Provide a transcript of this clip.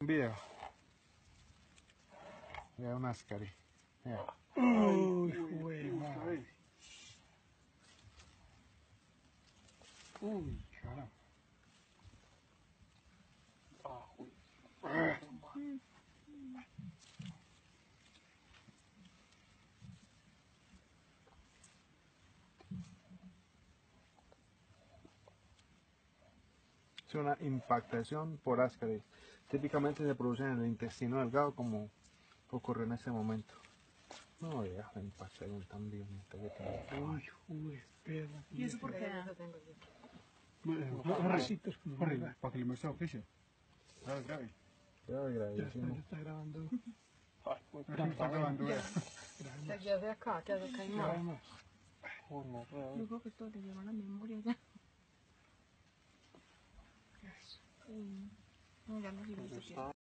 Un video. Vea un ascari. Vea. Uy, güey. Uy, caramba. Es una impactación por ascaris. Típicamente se produce en el intestino delgado como ocurrió en este momento. No, ya, la impactación también. Uy, uy, espera. ¿Y eso por qué? Recitos como mierda. para que le muestre. Grave, grave. Está, gravísimo. ya está grabando. Está grabando, vea. Ya de acá, ya de acá hay Graba más. más. Yo creo que esto le lleva la memoria ya. Uy, No, ya no sirve este tiempo.